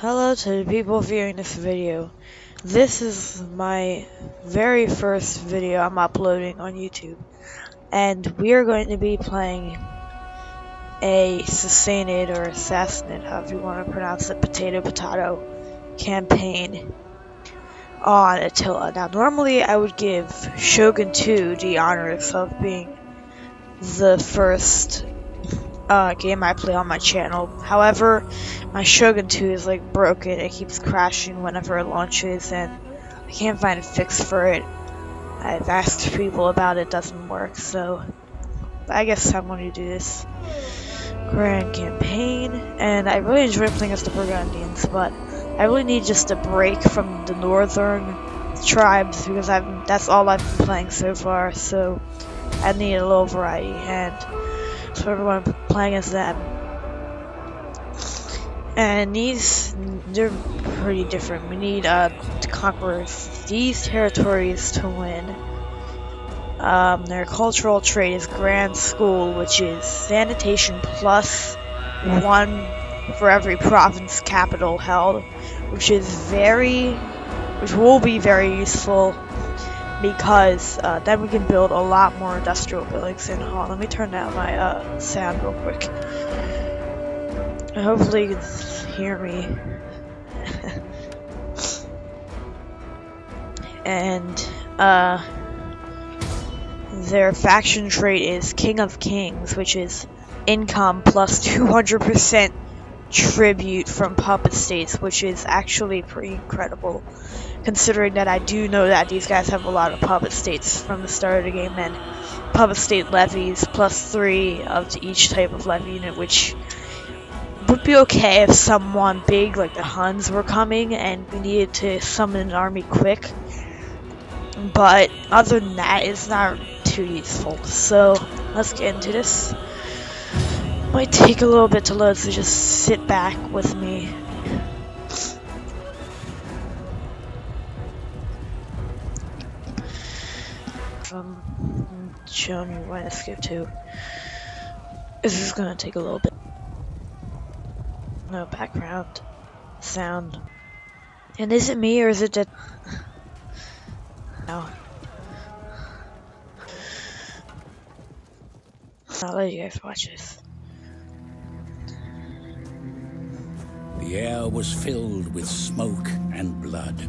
Hello to the people viewing this video. This is my very first video I'm uploading on YouTube. And we are going to be playing a Sassanid or Assassinate, however you want to pronounce it, potato potato campaign on Attila. Now normally I would give Shogun 2 the honors of being the first uh, game I play on my channel. However, my Shogun 2 is like broken. It keeps crashing whenever it launches, and I can't find a fix for it. I've asked people about it, doesn't work, so I guess I'm going to do this grand campaign. And I really enjoy playing as the Burgundians, but I really need just a break from the northern tribes because I've that's all I've been playing so far. So I need a little variety and so everyone playing as them. And these, they're pretty different. We need uh, to conquer these territories to win. Um, their cultural trait is Grand School, which is sanitation plus one for every province capital held, which is very, which will be very useful because uh, then we can build a lot more industrial buildings in Hall. Let me turn down my uh, sound real quick. Hopefully you can hear me. and uh, their faction trait is King of Kings, which is income plus 200% tribute from puppet states, which is actually pretty incredible considering that I do know that these guys have a lot of puppet states from the start of the game, and puppet state levies plus three of each type of levy unit, which would be okay if someone big like the Huns were coming and we needed to summon an army quick. But other than that, it's not too useful. So let's get into this. Might take a little bit to load, so just sit back with me. Um, from showing you why I skip to. This is gonna take a little bit. No background sound. And is it me or is it just no? I'll let you guys watch this. The air was filled with smoke and blood.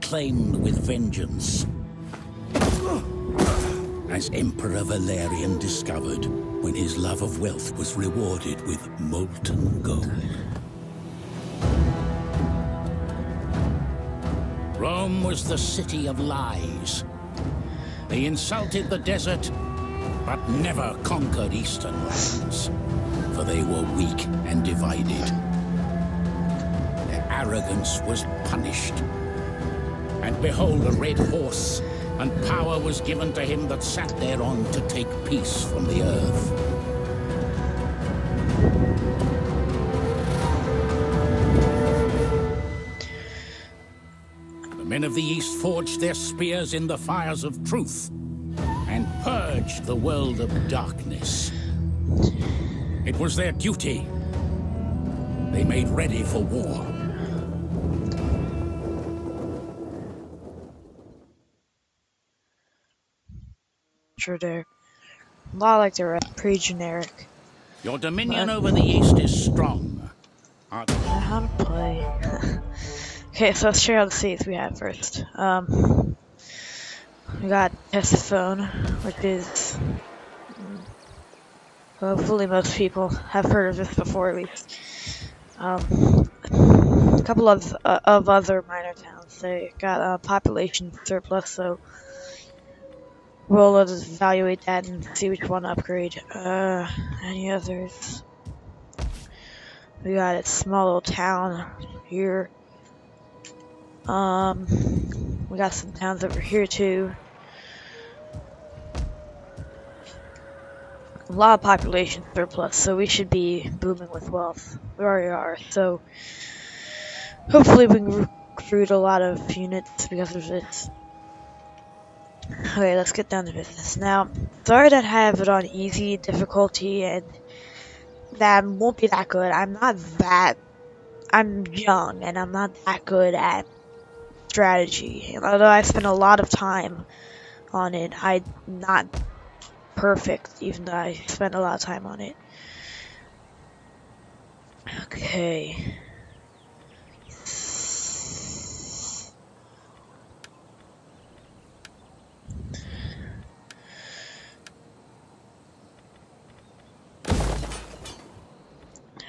reclaimed with vengeance. As Emperor Valerian discovered when his love of wealth was rewarded with molten gold. Rome was the city of lies. They insulted the desert, but never conquered eastern lands, for they were weak and divided Their arrogance was punished. And behold, a red horse, and power was given to him that sat thereon to take peace from the earth. The men of the East forged their spears in the fires of truth, and purged the world of darkness. It was their duty. They made ready for war. Sure they're a lot like they're pretty generic. Your dominion but... over the east is strong. How to play? okay, so let's check out the seats we have first. Um, we got Ctesiphon, which is hopefully most people have heard of this before at least. Um, a couple of uh, of other minor towns. They got a population surplus, so We'll evaluate that and see which one to upgrade. Uh, any others? We got a small little town here. Um, we got some towns over here too. A lot of population surplus, so we should be booming with wealth. We already are, so hopefully we can recruit a lot of units because of this. Okay, let's get down to business. Now, sorry that I have it on easy difficulty and that won't be that good. I'm not that, I'm young and I'm not that good at strategy. Although I spent a lot of time on it, I'm not perfect, even though I spent a lot of time on it. Okay.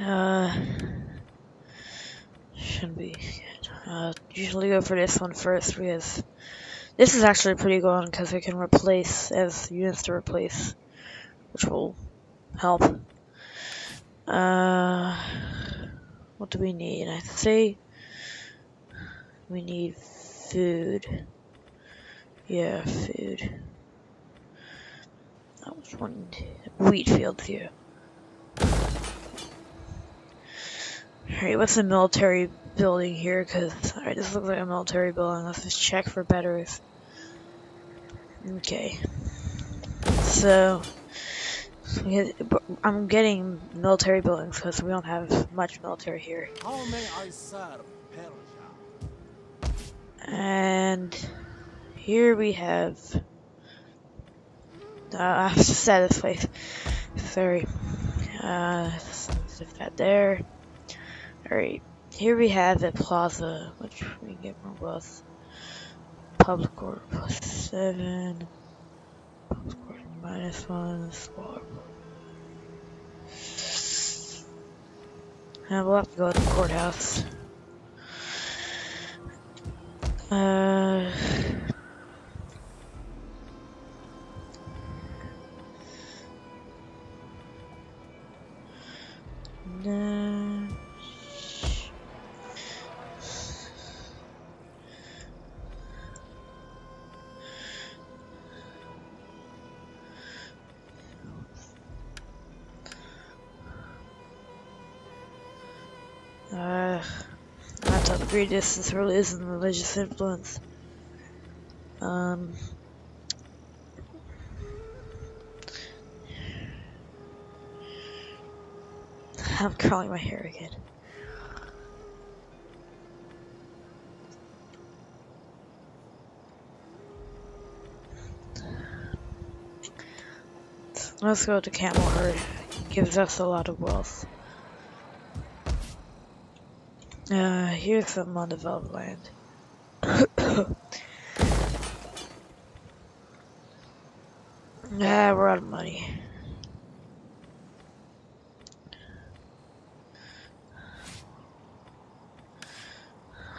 Uh, shouldn't be good. Uh, usually go for this one first because this is actually pretty good because we can replace as units to replace, which will help. Uh, what do we need? I say we need food. Yeah, food. That was one wheat fields here. Alright, what's the military building here? Because, alright, this looks like a military building. Let's just check for betters. Okay. So, I'm getting military buildings because we don't have much military here. How may I serve Persia? And here we have. Uh, I have to set this place. Sorry. Uh, that there. Alright, here we have the plaza, which we get more wealth. Public order plus 7. Public order minus 1. Squad. And we'll have to go to the courthouse. Uh. I have to upgrade this since religious religious influence. Um, I'm curling my hair again. Let's go to Camel Herd. Gives us a lot of wealth. Uh, here's some undeveloped land. yeah, we're out of money.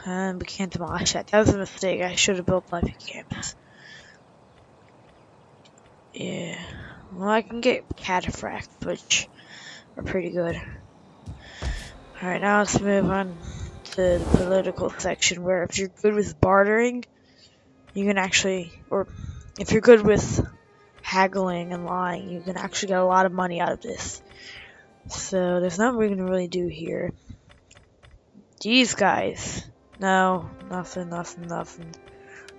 And we can't demolish that. That was a mistake. I should have built levy camps. Yeah. Well, I can get cataphracts, which are pretty good. Alright, now let's move on the political section where if you're good with bartering, you can actually, or if you're good with haggling and lying, you can actually get a lot of money out of this. So there's nothing we can really do here. These guys. No, nothing, nothing, nothing.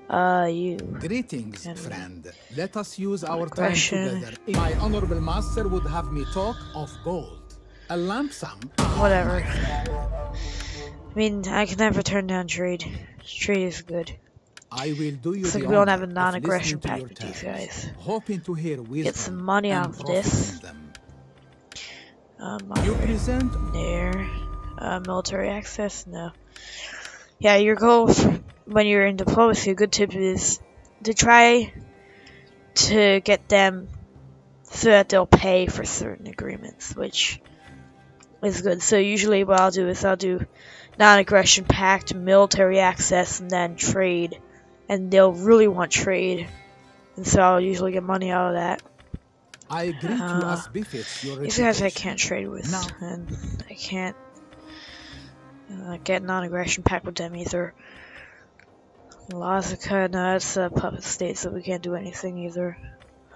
Uh, you. Greetings, And- friend. Let us use our time together. My honorable master would have me talk of gold. A lump sum. Whatever. I mean, I can never turn down trade. Trade is good. I will do you Looks like we don't have a non-aggression pact with these guys. Hoping to hear wisdom some money out of this. Um, You present there. Uh, military access? No. Yeah, your goal when you're in diplomacy, a good tip is to try to get them so that they'll pay for certain agreements, which is good. So usually what I'll do is I'll do non-aggression pact, military access, and then trade. And they'll really want trade and so I'll usually get money out of that. I agree Uh, as befits your These guys I can't trade with, Now- and I can't uh, get non-aggression pact with them either. Lazica, no, it's a puppet state, so we can't do anything either.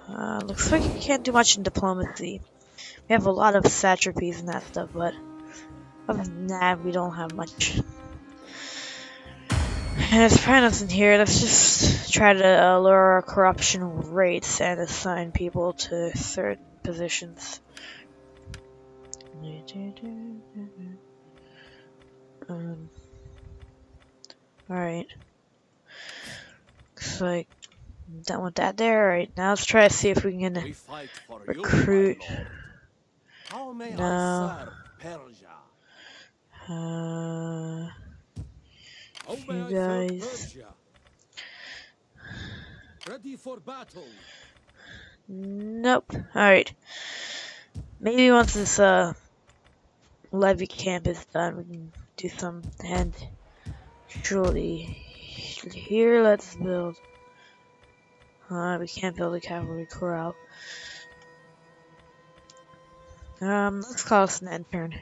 Uh, looks like we can't do much in diplomacy. We have a lot of satrapies and that stuff, but other than that, we don't have much. And there's probably nothing here. Let's just try to uh, lower our corruption rates and assign people to certain positions. Um, Alright. Looks like I'm done with that there. Alright, now let's try to see if we can We fight for you, my recruit. may No. Uh, How may I serve guys. Ready for battle. nope. Alright. Maybe once this uh levy camp is done, we can do some and surely here let's build. Uh, we can't build a cavalry corral. Um, let's call this an intern.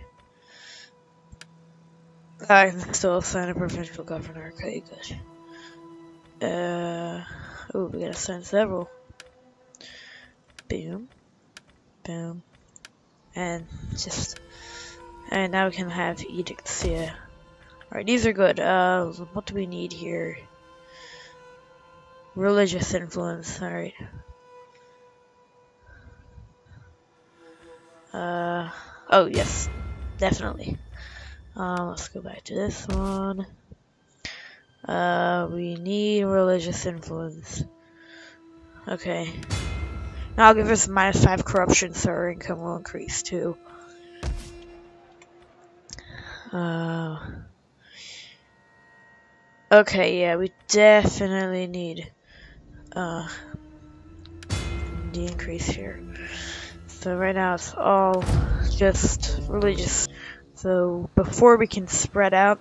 I can still assign a provincial governor. Okay, good. Uh, oh, we gotta assign several. Boom. Boom. And just. And now we can have edicts here. Alright, these are good. Uh, what do we need here? Religious influence. Alright. Uh, oh, yes. Definitely. Uh, let's go back to this one. Uh, we need religious influence. Okay. Now I'll give us minus 5 corruption, so our income will increase too. Uh, okay, yeah, we definitely need uh, the increase here. So right now it's all just religious. So before we can spread out,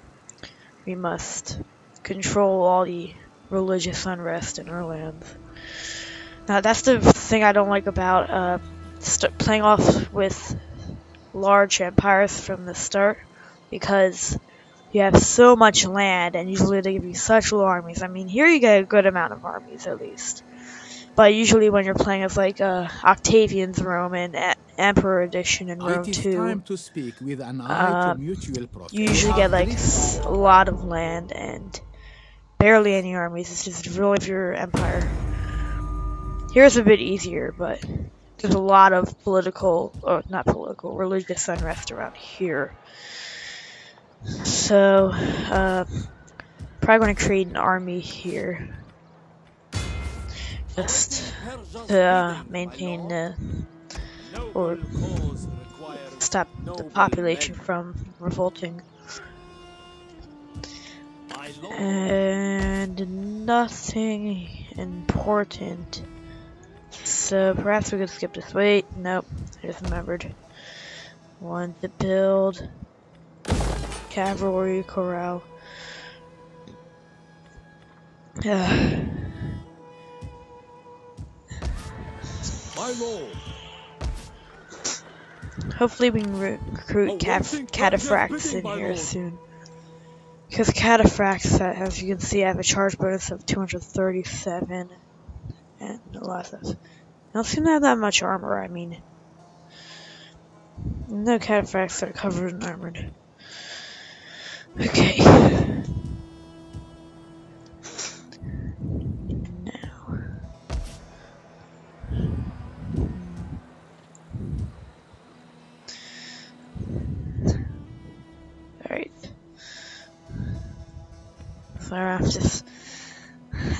we must control all the religious unrest in our lands. Now that's the thing I don't like about uh, playing off with large empires from the start, because you have so much land, and usually they give you such low armies. I mean, here you get a good amount of armies at least, but usually when you're playing as like uh, Octavian's Rome and e- Emperor Edition in Rome It is too, time to speak with an eye Uh, to mutual profit. you usually get like a lot of land and barely any armies. It's just really if your empire. Here's a bit easier, but there's a lot of political, or not political, religious unrest around here. So, uh, probably going to create an army here. Just to uh, maintain the, or stop the population from revolting. And nothing important. So perhaps we could skip this. Wait, nope. I just remembered. One to build. Cavalry corral. My lord. Hopefully we can re- recruit Oh, cat- one thing Persia's cataphracts in here soon. Because cataphracts, uh, as you can see, have a charge bonus of 237 and a lot of. Don't seem to have that much armor. I mean, no cataphracts are covered in armor. Okay.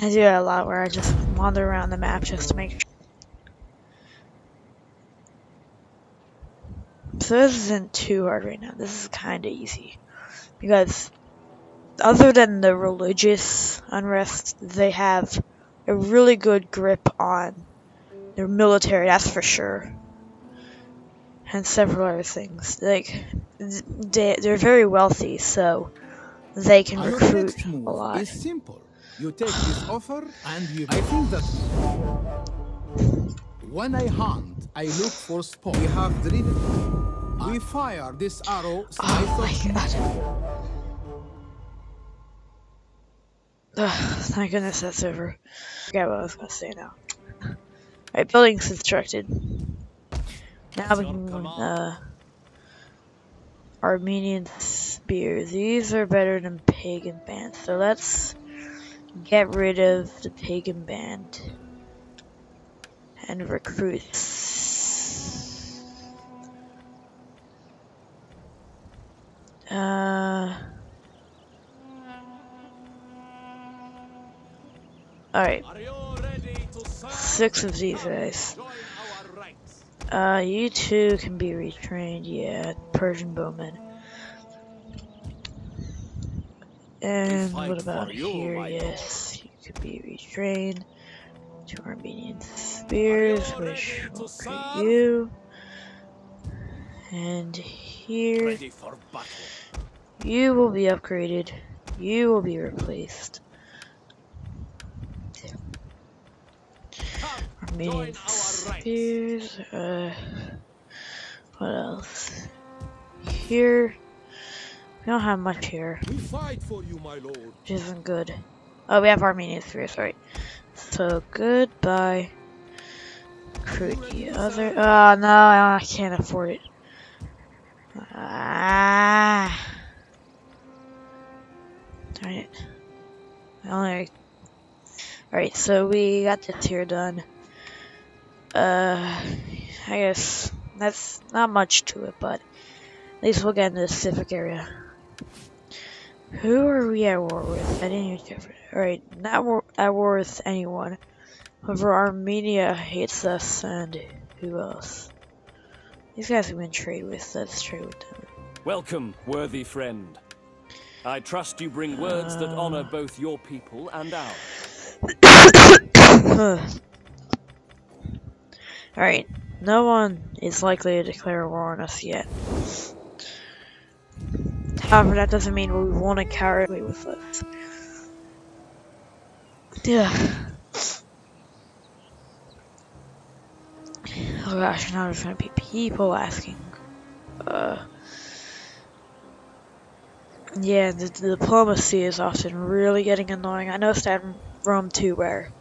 I do that a lot where I just wander around the map just to make sure. So this isn't too hard right now. This is kinda easy. Because other than the religious unrest, they have a really good grip on their military, that's for sure. And several other things. Like they they're very wealthy, so they can Our recruit a lot. is simple. You take this offer and you. I think that when I hunt, I look for sport. We have driven. We fire this arrow. I Oh my god. Ugh, thank goodness that's over. Forget what I was gonna say now. Alright, building's constructed. Now we can, uh, Armenian spears. These are better than pagan bands, so let's get rid of the pagan band and recruit Uh. To serve? six of these guys. Uh, you two can be retrained, yeah, Persian bowmen. And what about you, here? Yes, you could be retrained. Two Armenian spears, which will create you. And here, Ready for battle. you will be upgraded. You will be replaced. Armenian Join our ranks. spears. Uh, what else? Here, we don't have much here, we fight for you, my lord. which isn't good. Oh, we have Armenian spears, sorry. So goodbye. Recruit the other. Oh no, I can't afford it. Ah. Darn it. Only. Alright, so we got this tier done. Uh, I guess that's not much to it, but at least we'll get into the Pacific area. Who are we at war with? I didn't even check for it. Alright, not war at war with anyone. However, Armenia hates us, and who else? These guys we can trade with. Let's trade with them. Welcome, worthy friend. I trust you bring words that honor uh. both your people and ours. Alright, no one is likely to declare war on us yet. However, that doesn't mean we want to carry away with us. Yeah. Oh gosh, now there's gonna be people asking. Uh. Yeah, the, the diplomacy is often really getting annoying. I noticed that in Rome too, where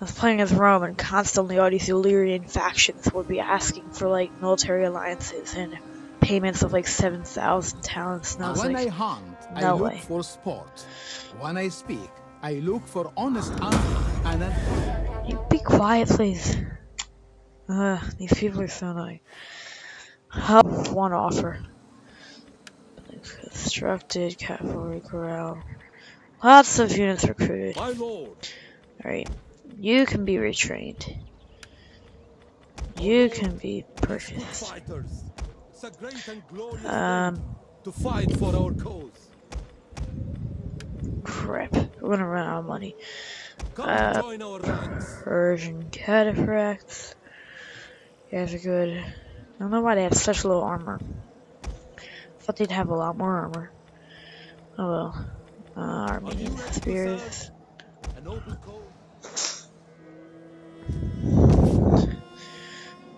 I was playing as Rome and constantly all these Illyrian factions would be asking for like military alliances and payments of like 7,000 talents. And I was when I like, hunt, I no look way. for sport. When I speak, I look for honest answers. And then you be quiet, please. Ugh, these people are so annoying. Help one offer. Constructed cavalry corral. Lots of units recruited. My lord. Alright. You can be retrained. You can be Good purchased. It's a great and glorious Um, to fight for our cause. crap. We're gonna run out of money. Uh, join our ranks. Persian cataphracts. You guys are good. I don't know why they have such low armor. I thought they'd have a lot more armor. Oh well. Uh, Armenian spears. A noble cause.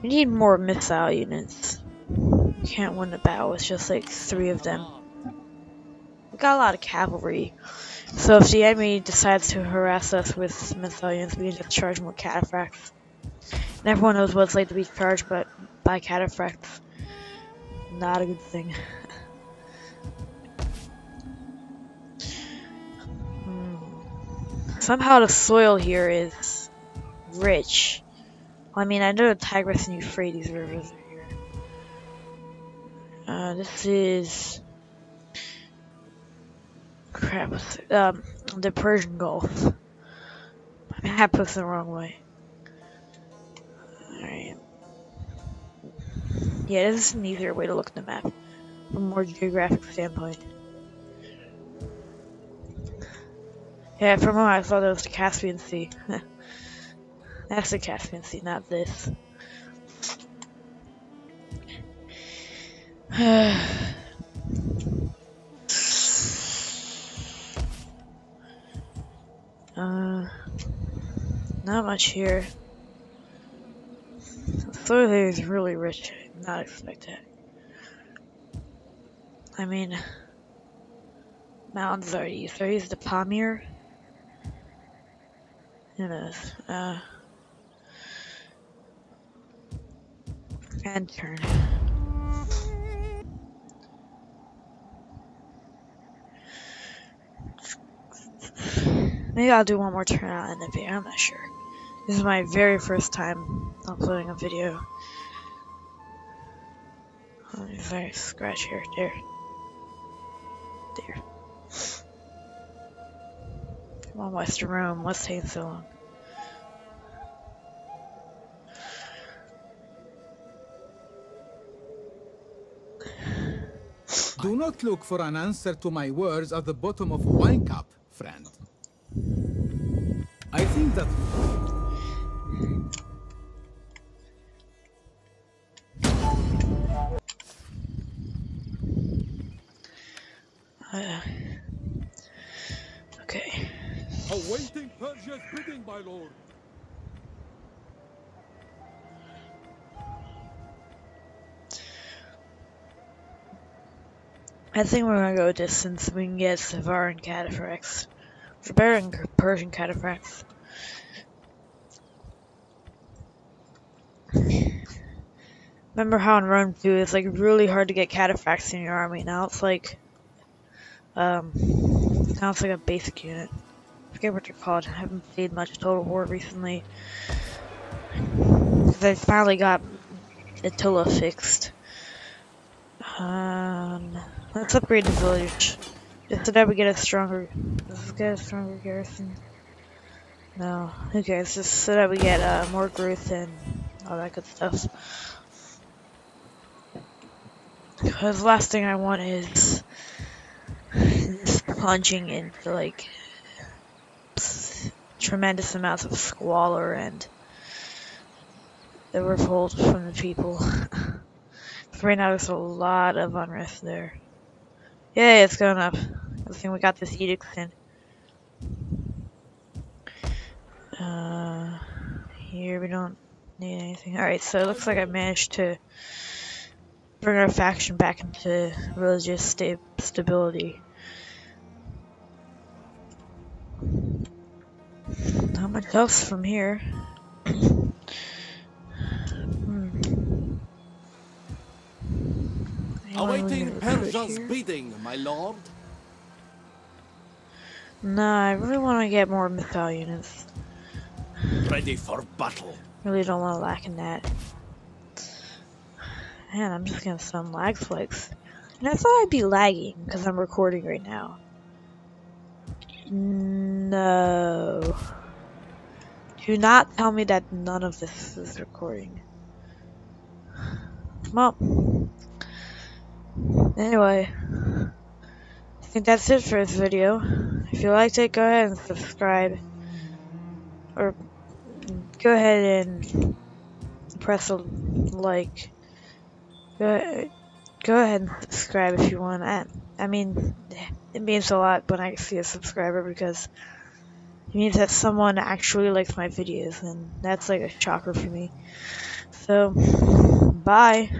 We need more missile units. Can't win the battle with just like three of them. We got a lot of cavalry. So if the enemy decides to harass us with units, we can just charge with cataphracts. And everyone knows what it's like to be charged but by cataphracts. Not a good thing. Hmm. Somehow the soil here is rich. Well, I mean, I know the Tigris and Euphrates rivers. Uh, this is crap. Um, the Persian Gulf. My map looks the wrong way. Alright. Yeah, this is an easier way to look at the map from a more geographic standpoint. Yeah, for a moment I thought it was the Caspian Sea. That's the Caspian Sea, not this. not much here. Thoroughly is really rich. Not expect that. I mean, mountains are these. Are these the Pamir? Who knows? Uh, and turn. Maybe I'll do one more turn out in the video, I'm not sure. This is my very first time uploading a video. Let me scratch here, there. There. Come on, Western Rome, what's taking so long? Do not look for an answer to my words at the bottom of a wine cup, friend. Think Uh, okay. Awaiting Persia's bidding, my lord. I think we're gonna go distance we can get Savaran Cataphracts. Barbarian Persian Cataphracts. Remember how in Rome 2 it's like really hard to get cataphracts in your army. Now it's like um now it's like a basic unit. I forget what they're called. I haven't played much Total War recently. Cause They finally got Attila fixed. Um, let's upgrade the village. Just so that we get a stronger. Let's get a stronger garrison. No, Okay, cares? Just so that we get uh, more growth and all that good stuff. Because last thing I want is just plunging into like tremendous amounts of squalor and the revolt from the people. right now there's a lot of unrest there. Yay, it's going up. I think we got this edict in. Uh, here we don't need anything. Alright, so it looks like I managed to bring our faction back into religious sta stability. Not much else from here. hmm. Awaiting Persia's bidding, my lord. Nah, I really want to get more missile units. Ready for battle. Really don't want to lack in that. Man, I'm just gonna some lag flicks. And I thought I'd be lagging because I'm recording right now. No. Do not tell me that none of this is recording. Well. Anyway. I think that's it for this video. If you liked it, go ahead and subscribe. Or go ahead and press a like. Go, go ahead and subscribe if you want. I, I mean, it means a lot when I see a subscriber because it means that someone actually likes my videos, and that's like a shocker for me. So, bye.